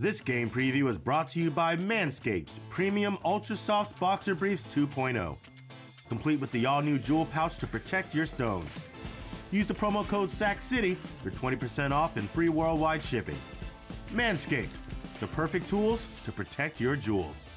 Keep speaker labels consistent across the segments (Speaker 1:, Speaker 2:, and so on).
Speaker 1: This game preview is brought to you by Manscapes Premium Ultra Soft Boxer Briefs 2.0, complete with the all new jewel pouch to protect your stones. Use the promo code SACKCITY for 20% off and free worldwide shipping. Manscaped, the perfect tools to protect your jewels.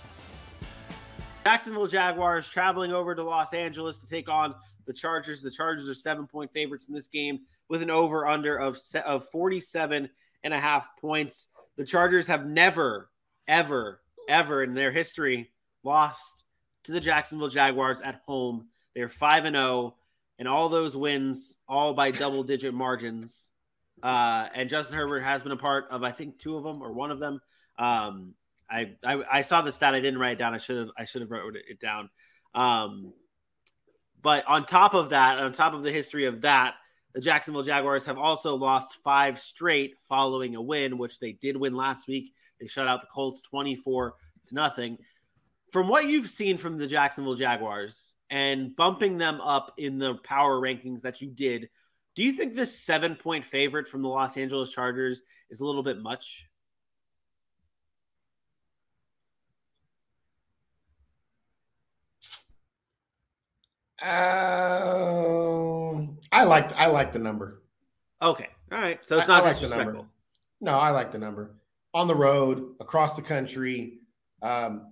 Speaker 2: Jacksonville Jaguars traveling over to Los Angeles to take on the Chargers. The Chargers are seven point favorites in this game with an over under of, of 47 and a half points. The Chargers have never, ever, ever in their history lost to the Jacksonville Jaguars at home. They're 5 and 0, and all those wins, all by double digit margins. Uh, and Justin Herbert has been a part of, I think, two of them or one of them. Um, I, I, I saw the stat. I didn't write it down. I should have I should have wrote it down. Um, but on top of that, on top of the history of that, the Jacksonville Jaguars have also lost five straight following a win, which they did win last week. They shut out the Colts 24 to nothing. From what you've seen from the Jacksonville Jaguars and bumping them up in the power rankings that you did, do you think this seven point favorite from the Los Angeles Chargers is a little bit much?
Speaker 3: Uh, I like I like the number.
Speaker 2: Okay, all right. So it's not
Speaker 3: I, I like
Speaker 2: disrespectful.
Speaker 3: No, I like the number on the road across the country. Um,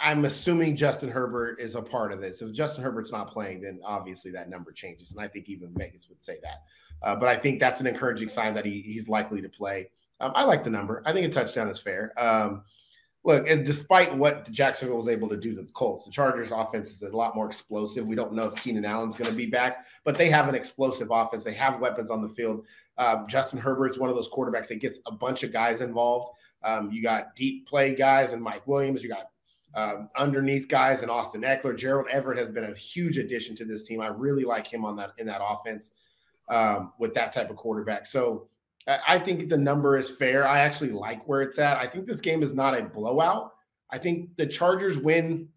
Speaker 3: I'm assuming Justin Herbert is a part of this. If Justin Herbert's not playing, then obviously that number changes, and I think even Vegas would say that. Uh, but I think that's an encouraging sign that he, he's likely to play. Um, I like the number. I think a touchdown is fair. Um, look, and despite what Jacksonville was able to do to the Colts, the Chargers offense is a lot more explosive. We don't know if Keenan Allen's going to be back, but they have an explosive offense. They have weapons on the field. Um, Justin Herbert's one of those quarterbacks that gets a bunch of guys involved. Um, you got deep play guys and Mike Williams. You got um, underneath guys and Austin Ekeler. Gerald Everett has been a huge addition to this team. I really like him on that in that offense um, with that type of quarterback. So I think the number is fair. I actually like where it's at. I think this game is not a blowout. I think the Chargers win.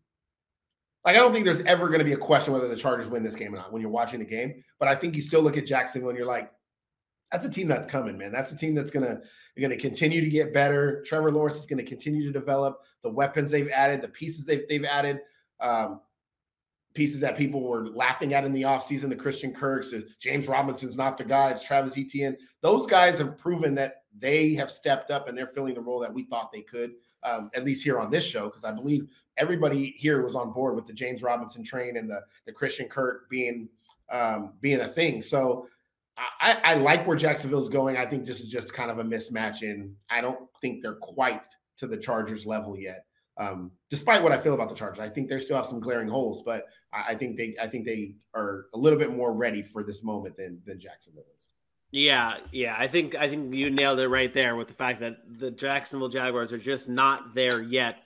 Speaker 3: Like, I don't think there's ever going to be a question whether the Chargers win this game or not when you're watching the game. But I think you still look at Jacksonville and you're like, that's a team that's coming, man. That's a team that's gonna going to continue to get better. Trevor Lawrence is going to continue to develop the weapons they've added, the pieces they've they've added. Um, pieces that people were laughing at in the offseason, the Christian Kirks, James Robinson's not the guy, it's Travis Etienne. Those guys have proven that they have stepped up and they're filling the role that we thought they could, um, at least here on this show, because I believe everybody here was on board with the James Robinson train and the, the Christian Kirk being um, being a thing. So I, I like where Jacksonville's going. I think this is just kind of a mismatch, and I don't think they're quite to the Chargers level yet. Um, despite what I feel about the Chargers, I think they still have some glaring holes, but I, I, think they I think they are a little bit more ready for this moment than than Jacksonville is.
Speaker 2: Yeah, yeah, I think I think you nailed it right there with the fact that the Jacksonville Jaguars are just not there yet,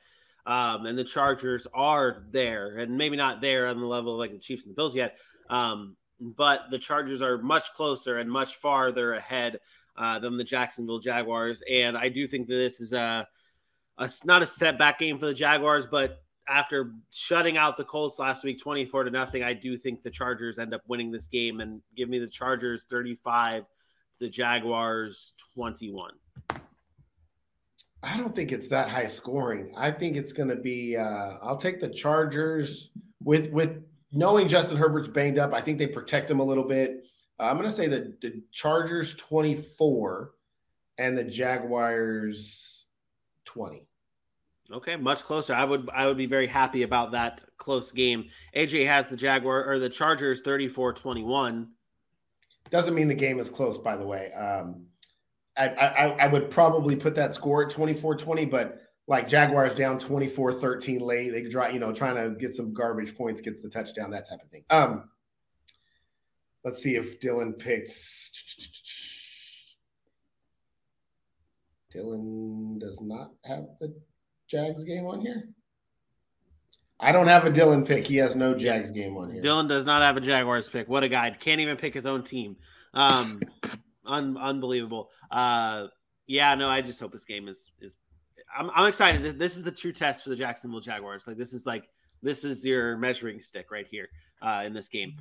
Speaker 2: um, and the Chargers are there, and maybe not there on the level of like the Chiefs and the Bills yet, um, but the Chargers are much closer and much farther ahead uh, than the Jacksonville Jaguars, and I do think that this is a a, not a setback game for the Jaguars, but after shutting out the Colts last week, 24 to nothing, I do think the Chargers end up winning this game and give me the Chargers 35, the Jaguars 21.
Speaker 3: I don't think it's that high scoring. I think it's going to be. Uh, I'll take the Chargers with with knowing Justin Herbert's banged up. I think they protect him a little bit. Uh, I'm going to say the the Chargers 24 and the Jaguars 20.
Speaker 2: Okay, much closer. I would I would be very happy about that close game. AJ has the Jaguar or the Chargers 34-21.
Speaker 3: Doesn't mean the game is close, by the way. Um, I, I, I would probably put that score at 24-20, but like Jaguars down 24-13 late, they draw, you know, trying to get some garbage points, gets the touchdown, that type of thing. Um, let's see if Dylan picks. Dylan does not have the Jags game on here? I don't have a Dylan pick. He has no Jags game on here.
Speaker 2: Dylan does not have a Jaguars pick. What a guy! Can't even pick his own team. Um, un- unbelievable. Uh, yeah, no, I just hope this game is is. I'm, I'm excited. This, this is the true test for the Jacksonville Jaguars. Like this is like this is your measuring stick right here uh, in this game.